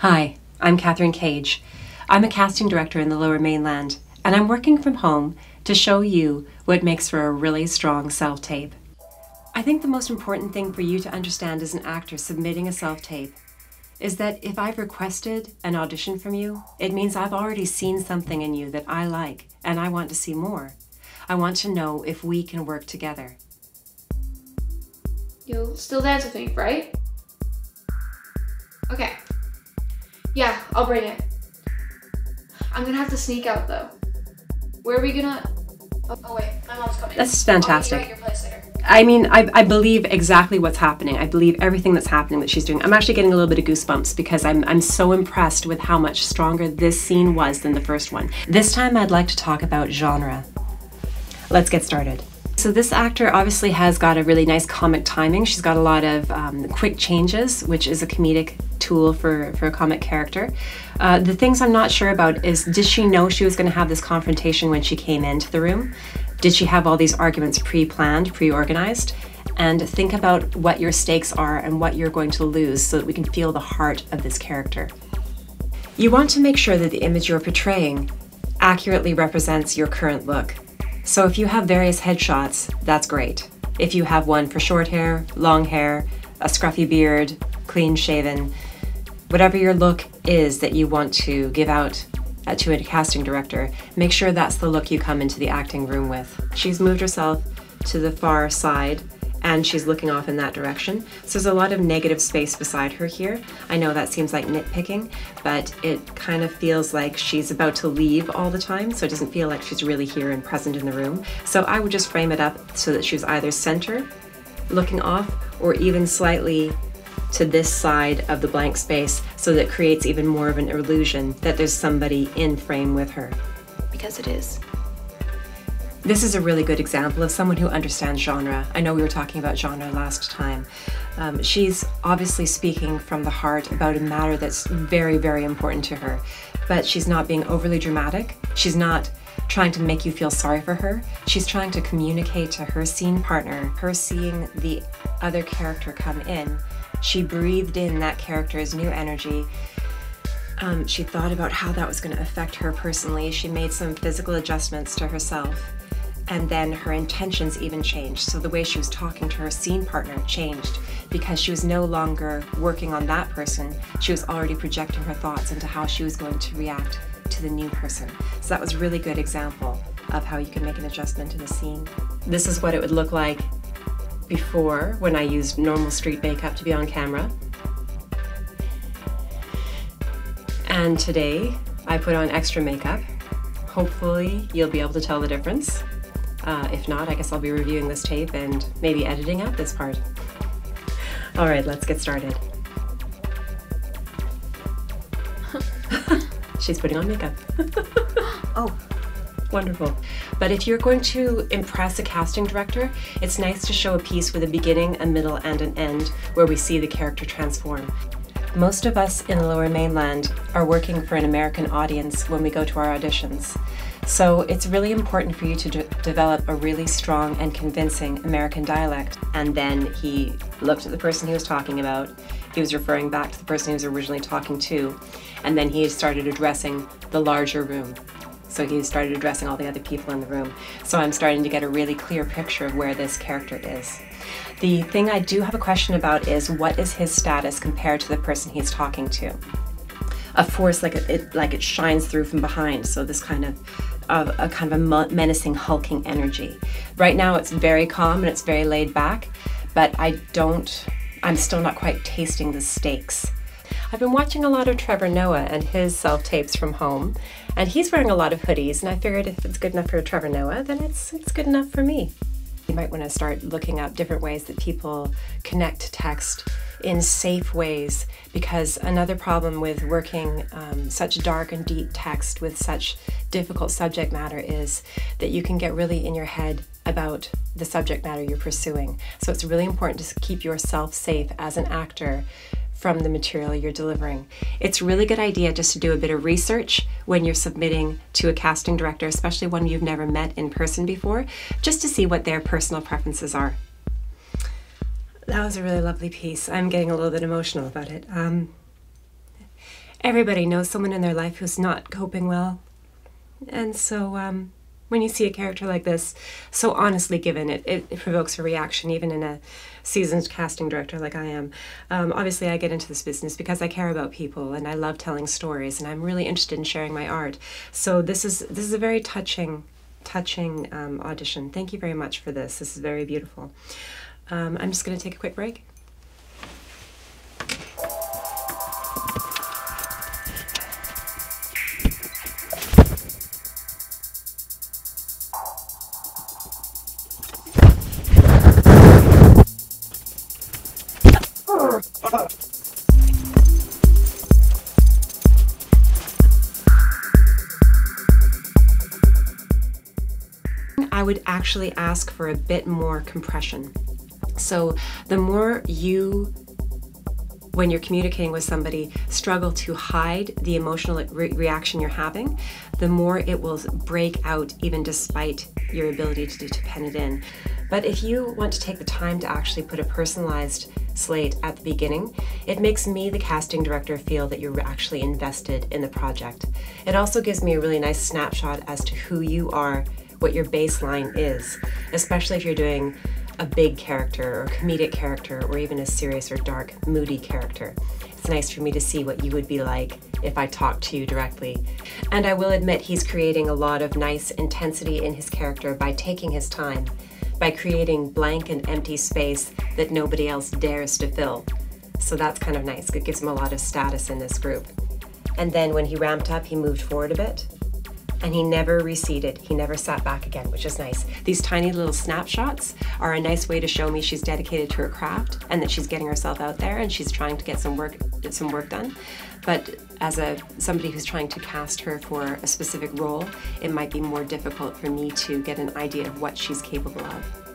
Hi, I'm Katherine Cage. I'm a casting director in the Lower Mainland, and I'm working from home to show you what makes for a really strong self tape. I think the most important thing for you to understand as an actor submitting a self tape is that if I've requested an audition from you, it means I've already seen something in you that I like and I want to see more. I want to know if we can work together. You'll still dance with me, right? Okay. I'll bring it. I'm gonna have to sneak out though. Where are we gonna? Oh, oh wait, my mom's coming. That's fantastic. I'll meet you at your place later. I mean, I, I believe exactly what's happening. I believe everything that's happening that she's doing. I'm actually getting a little bit of goosebumps because I'm, I'm so impressed with how much stronger this scene was than the first one. This time, I'd like to talk about genre. Let's get started. So this actor obviously has got a really nice comic timing. She's got a lot of um, quick changes, which is a comedic tool for, for a comic character. Uh, the things I'm not sure about is did she know she was going to have this confrontation when she came into the room? Did she have all these arguments pre-planned, pre-organized? And think about what your stakes are and what you're going to lose so that we can feel the heart of this character. You want to make sure that the image you're portraying accurately represents your current look. So if you have various headshots, that's great. If you have one for short hair, long hair, a scruffy beard, clean shaven, whatever your look is that you want to give out uh, to a casting director, make sure that's the look you come into the acting room with. She's moved herself to the far side and she's looking off in that direction. So there's a lot of negative space beside her here. I know that seems like nitpicking, but it kind of feels like she's about to leave all the time, so it doesn't feel like she's really here and present in the room. So I would just frame it up so that she's either center, looking off, or even slightly to this side of the blank space so that creates even more of an illusion that there's somebody in frame with her. Because it is. This is a really good example of someone who understands genre. I know we were talking about genre last time. Um, she's obviously speaking from the heart about a matter that's very, very important to her, but she's not being overly dramatic. She's not trying to make you feel sorry for her. She's trying to communicate to her scene partner, her seeing the other character come in. She breathed in that character's new energy. Um, she thought about how that was going to affect her personally. She made some physical adjustments to herself and then her intentions even changed. So the way she was talking to her scene partner changed because she was no longer working on that person. She was already projecting her thoughts into how she was going to react to the new person. So that was a really good example of how you can make an adjustment to the scene. This is what it would look like before when I used normal street makeup to be on camera. And today I put on extra makeup. Hopefully you'll be able to tell the difference. Uh, if not, I guess I'll be reviewing this tape and maybe editing out this part. All right, let's get started. She's putting on makeup. Oh, Wonderful. But if you're going to impress a casting director, it's nice to show a piece with a beginning, a middle, and an end where we see the character transform. Most of us in the lower mainland are working for an American audience when we go to our auditions. So it's really important for you to de- develop a really strong and convincing American dialect. And then he looked at the person he was talking about. He was referring back to the person he was originally talking to. And then he started addressing the larger room. So he started addressing all the other people in the room. So I'm starting to get a really clear picture of where this character is. The thing I do have a question about is what is his status compared to the person he's talking to? A force like it, it like it shines through from behind. So this kind of of a kind of a menacing, hulking energy. Right now, it's very calm and it's very laid back, but I don't. I'm still not quite tasting the stakes. I've been watching a lot of Trevor Noah and his self tapes from home, and he's wearing a lot of hoodies. And I figured if it's good enough for Trevor Noah, then it's it's good enough for me. You might want to start looking up different ways that people connect text in safe ways because another problem with working um, such dark and deep text with such difficult subject matter is that you can get really in your head about the subject matter you're pursuing. So it's really important to keep yourself safe as an actor from the material you're delivering. It's a really good idea just to do a bit of research when you're submitting to a casting director, especially one you've never met in person before, just to see what their personal preferences are. That was a really lovely piece. I'm getting a little bit emotional about it. Um, everybody knows someone in their life who's not coping well. And so um, when you see a character like this, so honestly given, it, it, it, provokes a reaction, even in a seasoned casting director like I am. Um, obviously, I get into this business because I care about people and I love telling stories, and I'm really interested in sharing my art. So this is this is a very touching, touching um, audition. Thank you very much for this. This is very beautiful. Um, I'm just going to take a quick break. I would actually ask for a bit more compression. So the more you when you're communicating with somebody, struggle to hide the emotional re reaction you're having, the more it will break out even despite your ability to, to pen it in. But if you want to take the time to actually put a personalized slate at the beginning, it makes me, the casting director, feel that you're actually invested in the project. It also gives me a really nice snapshot as to who you are, what your baseline is, especially if you're doing a big character or comedic character or even a serious or dark, moody character. It's nice for me to see what you would be like if I talked to you directly. And I will admit he's creating a lot of nice intensity in his character by taking his time, by creating blank and empty space that nobody else dares to fill. So that's kind of nice. It gives him a lot of status in this group. And then when he ramped up, he moved forward a bit and he never receded. He never sat back again, which is nice. These tiny little snapshots are a nice way to show me she's dedicated to her craft and that she's getting herself out there and she's trying to get some work get some work done. But as a somebody who's trying to cast her for a specific role, it might be more difficult for me to get an idea of what she's capable of.